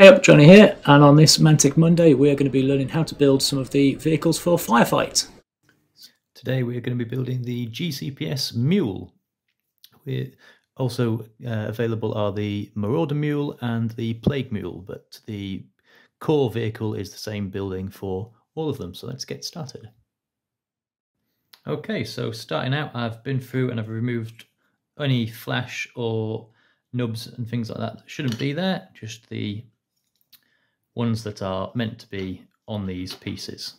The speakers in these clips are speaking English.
Hey up, Jonny here, and on this Mantic Monday we are going to be learning how to build some of the vehicles for Firefight. Today we are going to be building the GCPS Mule. We're also uh, available are the Marauder Mule and the Plague Mule, but the core vehicle is the same building for all of them, so let's get started. Okay, so starting out I've been through and I've removed any flash or nubs and things like that that shouldn't be there, just the ones that are meant to be on these pieces.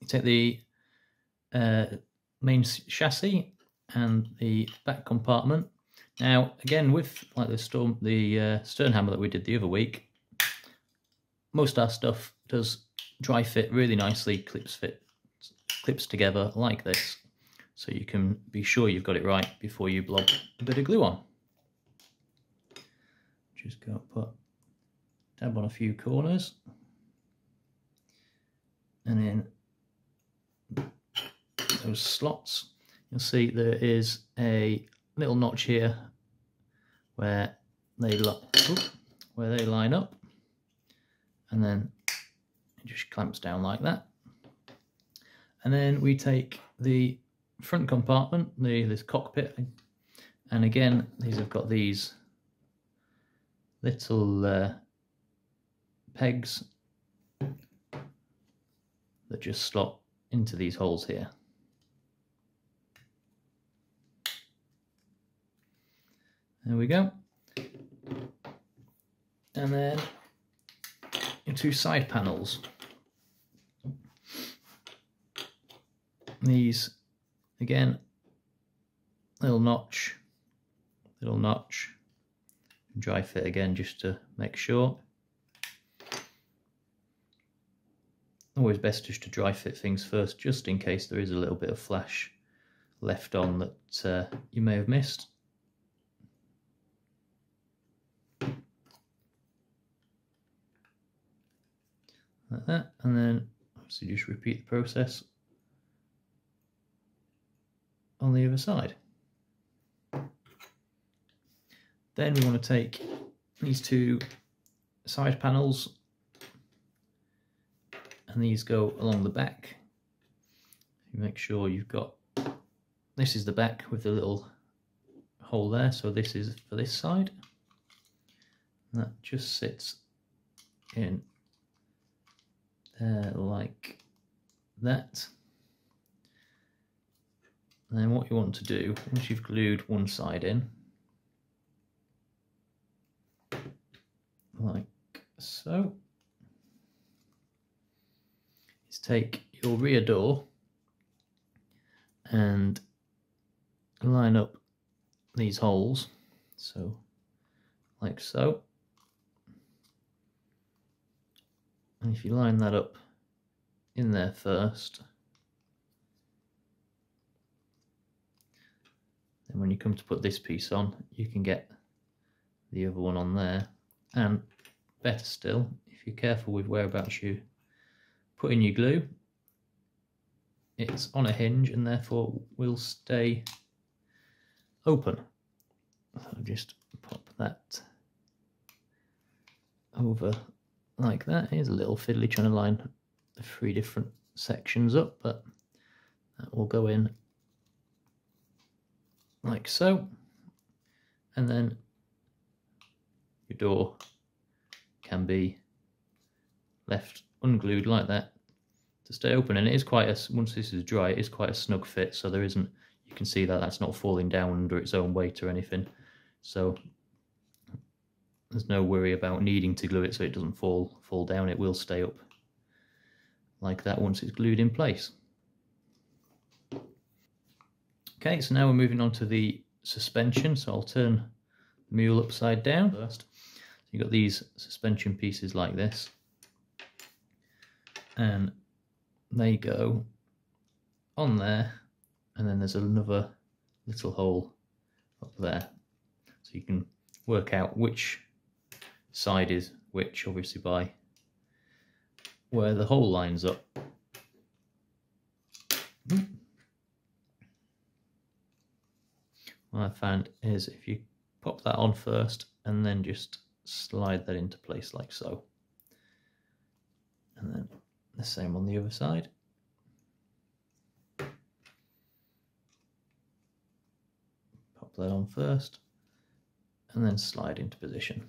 You take the uh, main chassis and the back compartment. Now, again, with like the storm, the uh, stern hammer that we did the other week, most of our stuff does dry fit really nicely, clips fit, clips together like this, so you can be sure you've got it right before you blob a bit of glue on. Just go put dab on a few corners. And then those slots. You'll see there is a little notch here where they where they line up. And then it just clamps down like that. And then we take the front compartment the this cockpit. And again these have got these little uh, pegs that just slot into these holes here. There we go. And then two side panels. These, again, little notch, little notch, dry fit again just to make sure. Always best just to dry fit things first just in case there is a little bit of flash left on that uh, you may have missed. Like that and then obviously just repeat the process on the other side. Then we want to take these two side panels and these go along the back. You make sure you've got, this is the back with the little hole there, so this is for this side. And that just sits in there like that. And then what you want to do, once you've glued one side in, like so, is take your rear door and line up these holes. So like so. And if you line that up in there first then when you come to put this piece on you can get the other one on there. And better still if you're careful with whereabouts you put in your glue. It's on a hinge and therefore will stay open. So just pop that over like that. Here's a little fiddly trying to line the three different sections up, but that will go in like so. And then your door can be left unglued like that to stay open. And it is quite a once this is dry it is quite a snug fit so there isn't you can see that that's not falling down under its own weight or anything. So there's no worry about needing to glue it so it doesn't fall fall down. It will stay up like that once it's glued in place. Okay so now we're moving on to the suspension. So I'll turn the mule upside down first. So you've got these suspension pieces like this and they go. On there. And then there's another little hole up there. So you can work out which side is which obviously by where the hole lines up. What I found is if you pop that on first and then just slide that into place like so. And then the same on the other side. Pop that on first and then slide into position.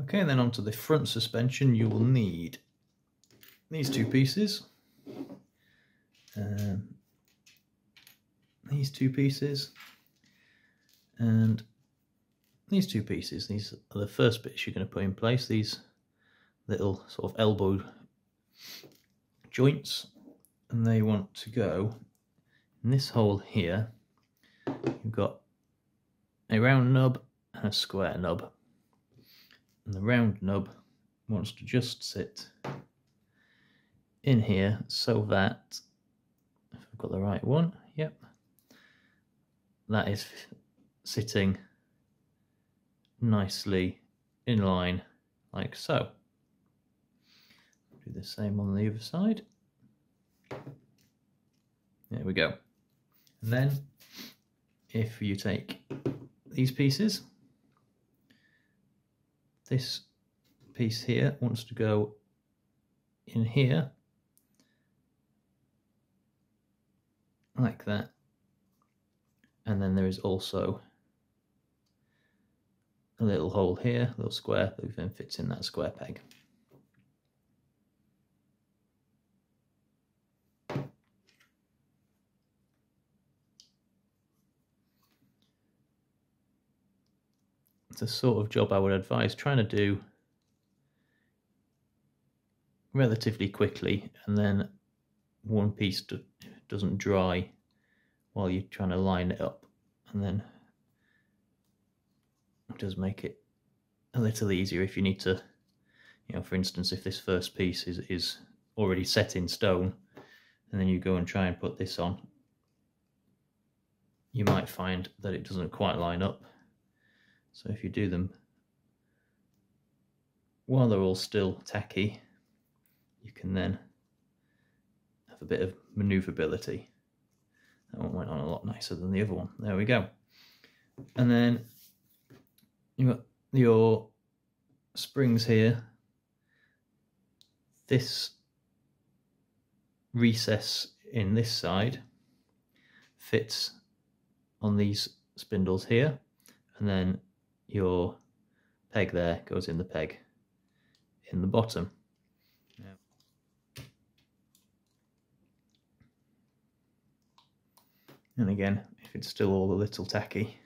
Okay, then onto the front suspension, you will need these two pieces, um, these two pieces, and these two pieces. These are the first bits you're going to put in place, these little sort of elbow joints, and they want to go in this hole here. You've got a round nub and a square nub and the round nub wants to just sit in here so that if I've got the right one yep that is sitting nicely in line like so. Do the same on the other side. There we go. And then if you take these pieces this piece here wants to go in here like that. And then there is also a little hole here, a little square that then fits in that square peg. it's a sort of job I would advise trying to do relatively quickly and then one piece doesn't dry while you're trying to line it up and then does make it a little easier if you need to you know for instance if this first piece is, is already set in stone and then you go and try and put this on you might find that it doesn't quite line up so if you do them while they're all still tacky, you can then have a bit of maneuverability. That one went on a lot nicer than the other one. There we go. And then you got your springs here. This recess in this side fits on these spindles here and then your peg there goes in the peg in the bottom. And again, if it's still all a little tacky,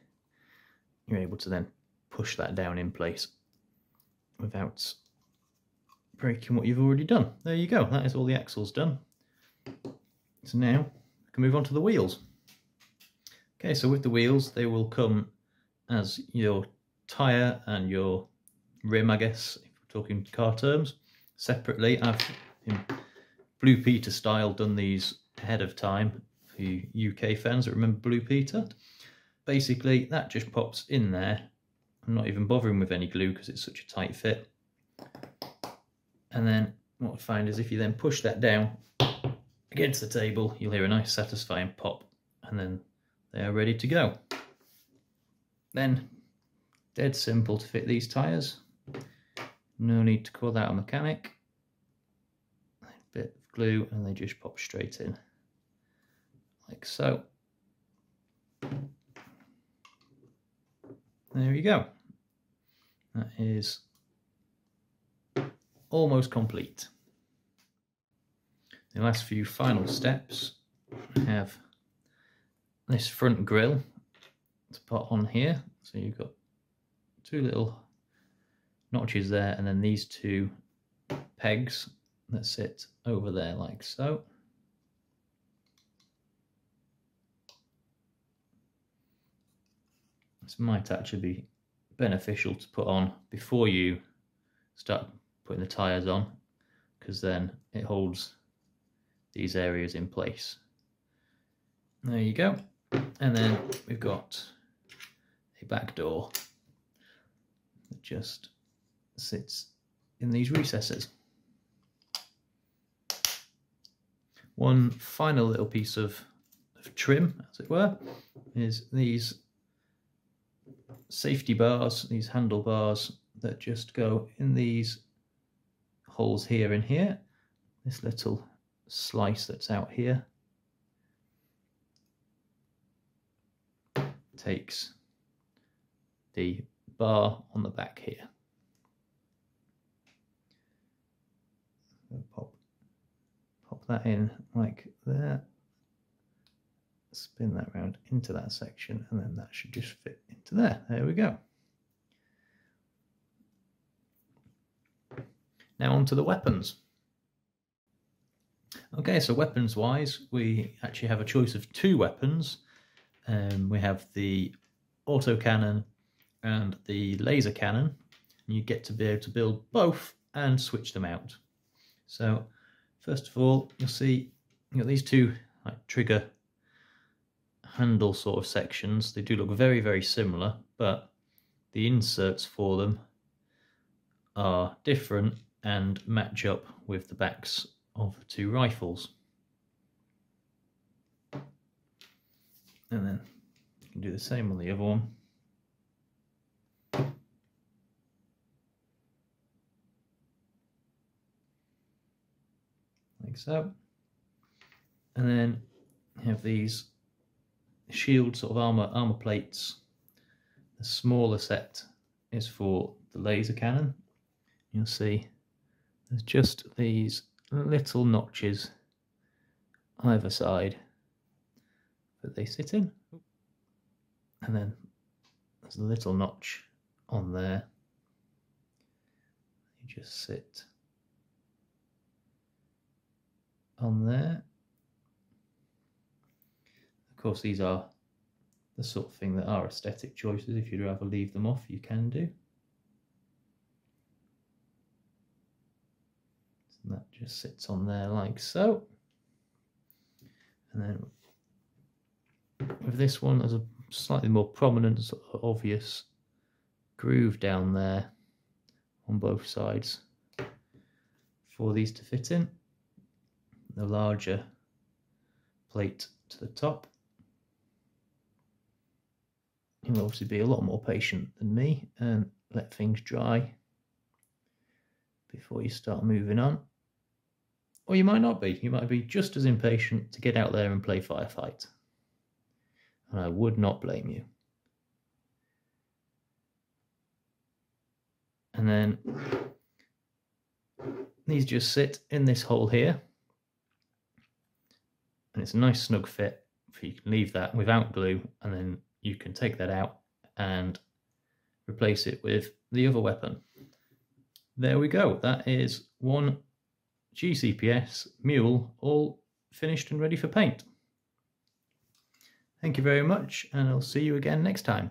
you're able to then push that down in place without breaking what you've already done. There you go, that is all the axles done. So now I can move on to the wheels. Okay, so with the wheels, they will come as your tyre and your rim, I guess, if we're talking car terms, separately. I've, in Blue Peter style, done these ahead of time for UK fans that remember Blue Peter. Basically, that just pops in there. I'm not even bothering with any glue because it's such a tight fit. And then what I find is if you then push that down against the table, you'll hear a nice satisfying pop and then they are ready to go. Then Dead simple to fit these tyres. No need to call that a mechanic. A bit of glue and they just pop straight in. Like so. There you go. That is almost complete. The last few final steps have this front grille to put on here. So you've got two little notches there and then these two pegs that sit over there like so. This might actually be beneficial to put on before you start putting the tyres on because then it holds these areas in place. There you go. And then we've got a back door that just sits in these recesses. One final little piece of, of trim, as it were, is these safety bars, these handlebars that just go in these holes here and here. This little slice that's out here takes the bar on the back here. Pop, pop that in like that. Spin that round into that section, and then that should just fit into there. There we go. Now on to the weapons. Okay, so weapons wise, we actually have a choice of two weapons. Um, we have the auto cannon and the laser cannon. And you get to be able to build both and switch them out. So first of all, you'll see you got these two like trigger handle sort of sections. They do look very, very similar, but the inserts for them are different and match up with the backs of the two rifles. And then you can do the same on the other one. Like so. And then have these shield sort of armor armor plates. The smaller set is for the laser cannon. You'll see there's just these little notches either side that they sit in. And then there's a little notch on there. You just sit on there. Of course, these are the sort of thing that are aesthetic choices. If you'd rather leave them off, you can do. And that just sits on there like so. And then with this one, there's a slightly more prominent, sort of obvious groove down there on both sides for these to fit in. The larger plate to the top. You'll obviously be a lot more patient than me and let things dry before you start moving on. Or you might not be. You might be just as impatient to get out there and play firefight. And I would not blame you. And then these just sit in this hole here. And it's a nice snug fit. You can leave that without glue and then you can take that out and replace it with the other weapon. There we go. That is one GCPS mule all finished and ready for paint. Thank you very much and I'll see you again next time.